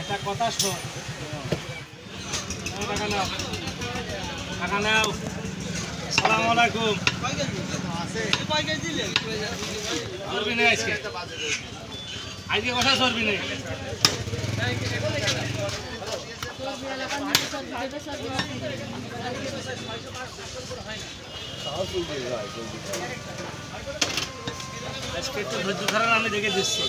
একটা কথা শোন টাকা নাও টাকা নাও সালাম আলাইকুম আজকে আজকে কথা সরবি নেই আমি দেখে দিচ্ছি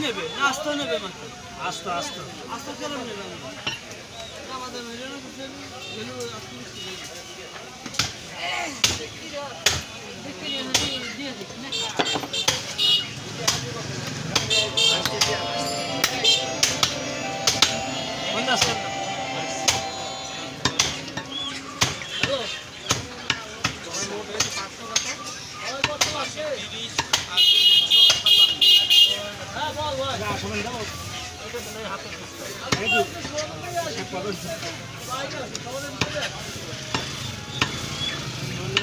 নেবে আস্ত নেবে আস্তে আস্তে আস্ত কেন নেবে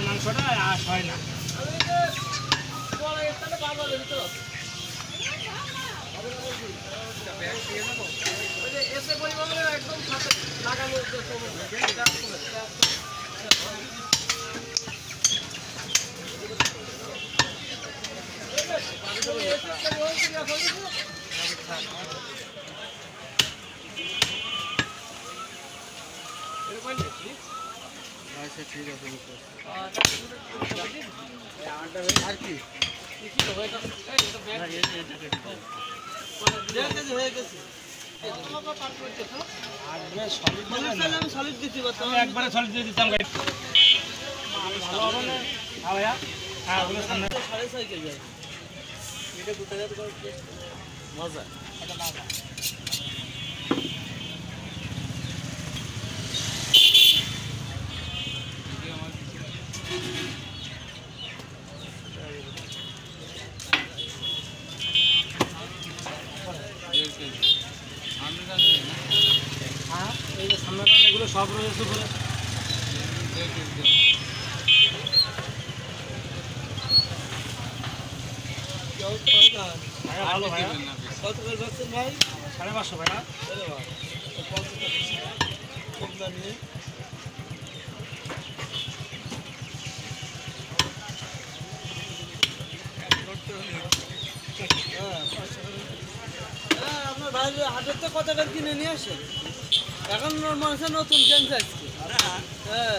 মাংসটা আশ হয় না একদম হয়ে গেছে আর সলিড দিচ্ছি আমি একবারে solid দিয়ে দিতাম গাড়ি। ভালো হবে না? হ্যাঁ ভাইয়া? হ্যাঁ, ওগুলো সামনে। সাড়ে ছয় কেজি এটা দু টাকা করে মজা হ্যাঁ, এই যে সামনের রান এগুলো সব রয়েছে উপরে। কত করে ভাবছেন ভাই সাড়ে পাঁচশো ভাইয়া। হ্যাঁ, আপনার ভাই হাটের তো কত কিনে নিয়ে আসেন এখন মানুষের নতুন চেঞ্জ আসছে হ্যাঁ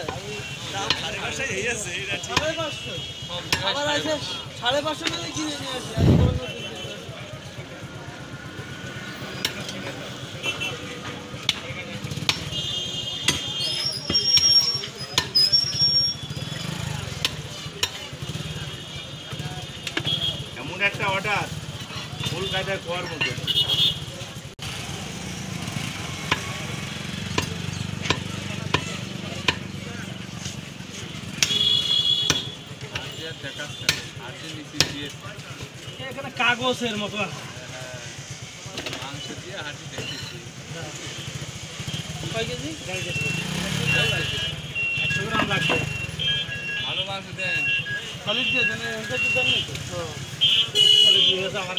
এমন একটা অর্ডার কলকাতায় কোয়ার মতো। এখানে কাগজের মতো। কয় কেজি? একশো গ্রাম লাগবে। সলিড দিয়ে দেন। এটা কি জানেন তো solid দিয়ে গেছে আমার